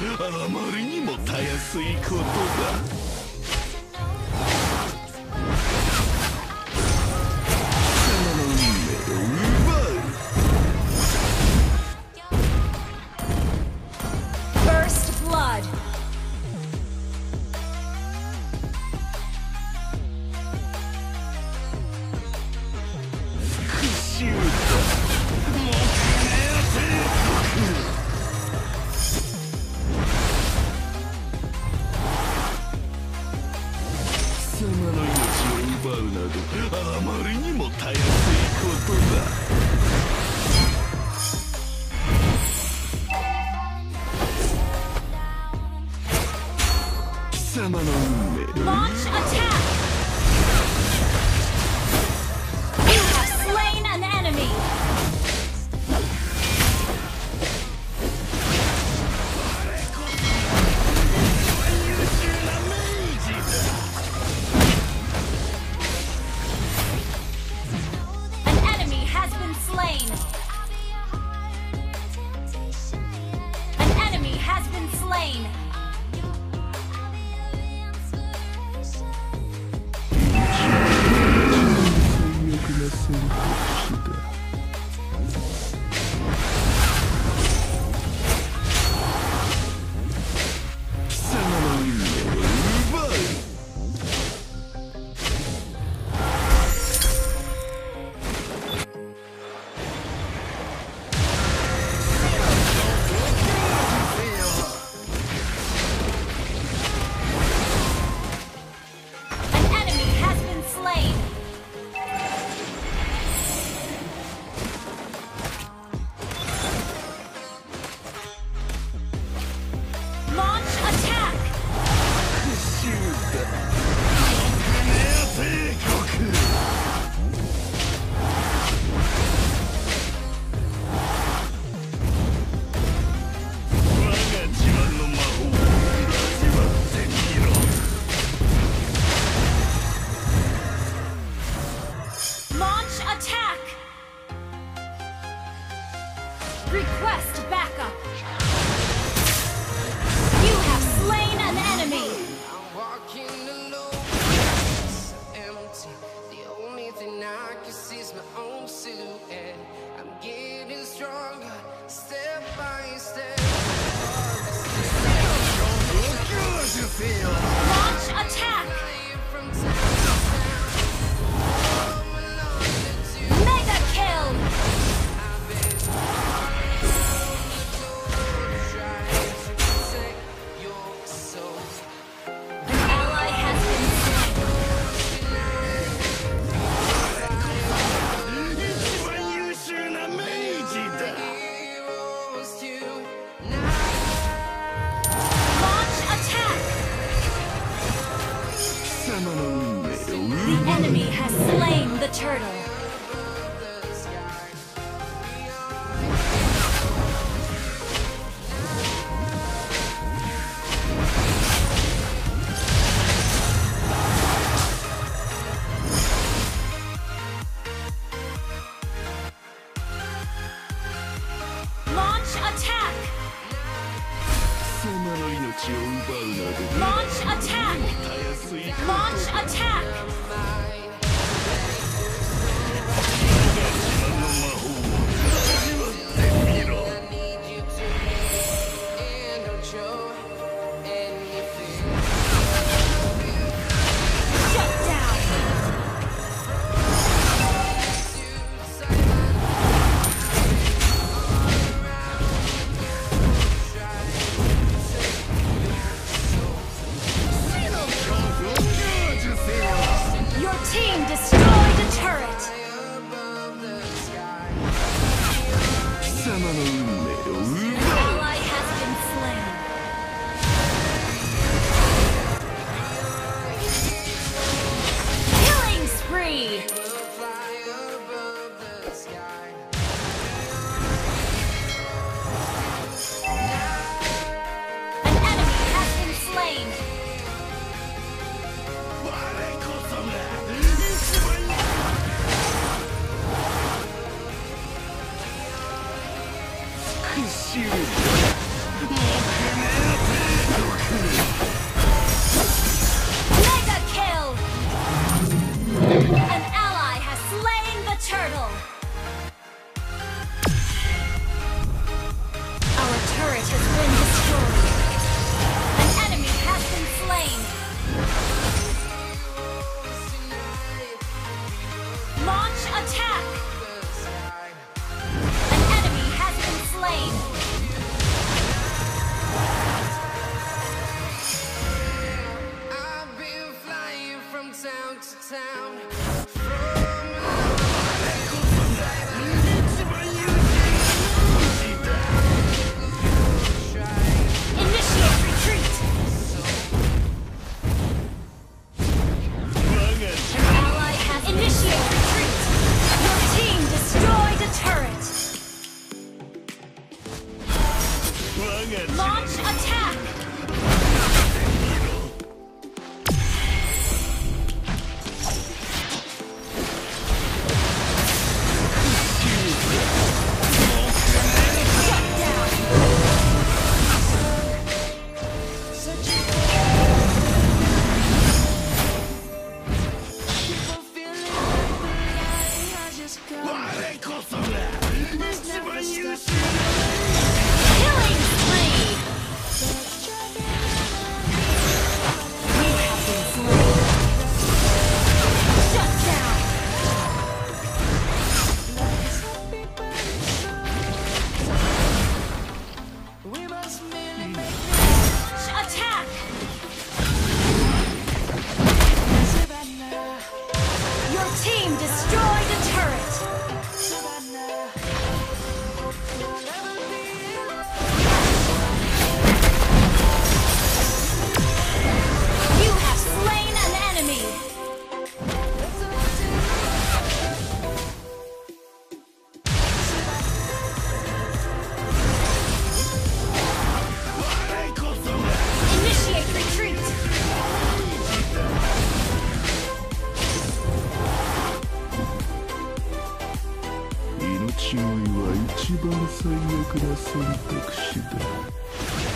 あまりにもたやすいことだ。Launch attack! You have slain an enemy! Request backup! You have slain an enemy! enemy has slain the turtle. Launch attack! Launch attack! Launch attack! consumed. 一番最悪な選択肢だ。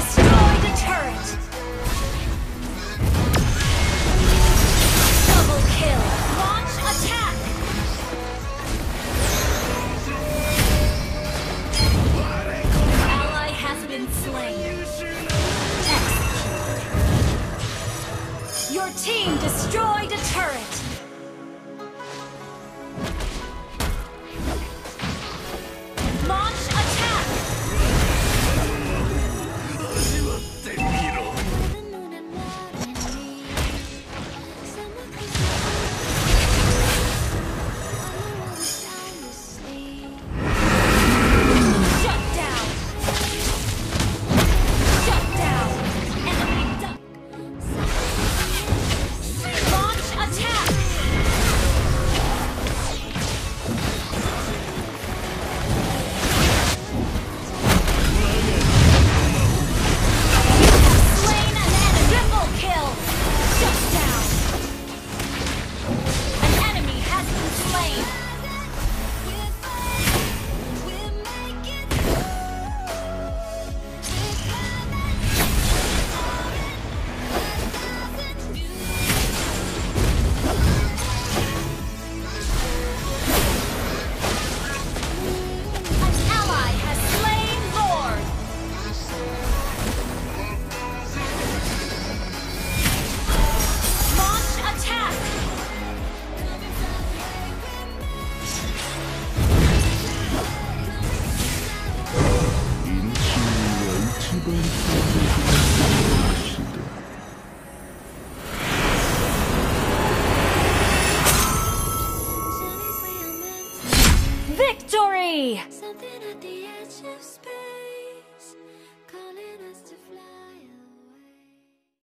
Resistance.